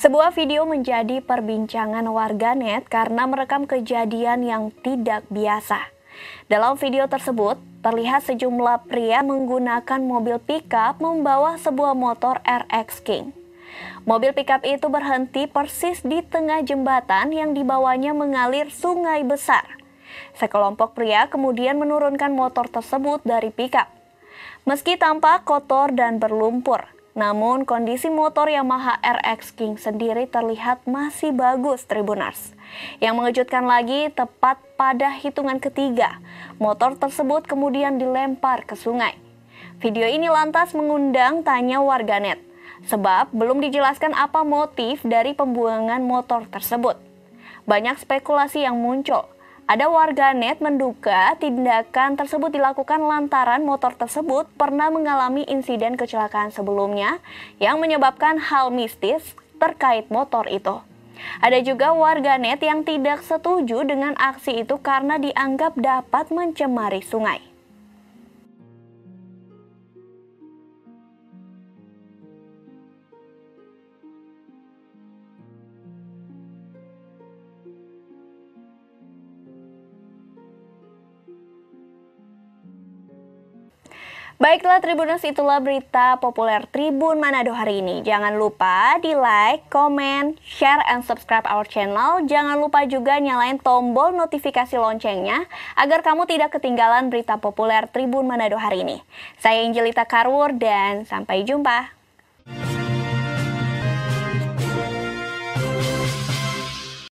Sebuah video menjadi perbincangan warganet karena merekam kejadian yang tidak biasa. Dalam video tersebut, terlihat sejumlah pria menggunakan mobil pickup membawa sebuah motor RX King. Mobil pickup itu berhenti persis di tengah jembatan yang dibawanya mengalir sungai besar. Sekelompok pria kemudian menurunkan motor tersebut dari pickup. Meski tampak kotor dan berlumpur, namun kondisi motor Yamaha RX King sendiri terlihat masih bagus Tribunars. Yang mengejutkan lagi tepat pada hitungan ketiga, motor tersebut kemudian dilempar ke sungai. Video ini lantas mengundang tanya warganet, sebab belum dijelaskan apa motif dari pembuangan motor tersebut. Banyak spekulasi yang muncul, ada warga net menduga tindakan tersebut dilakukan lantaran motor tersebut pernah mengalami insiden kecelakaan sebelumnya yang menyebabkan hal mistis terkait motor itu. Ada juga warga net yang tidak setuju dengan aksi itu karena dianggap dapat mencemari sungai. Baiklah Tribuners, itulah berita populer Tribun Manado hari ini. Jangan lupa di like, comment, share, and subscribe our channel. Jangan lupa juga nyalain tombol notifikasi loncengnya agar kamu tidak ketinggalan berita populer Tribun Manado hari ini. Saya Angelita Karwur dan sampai jumpa.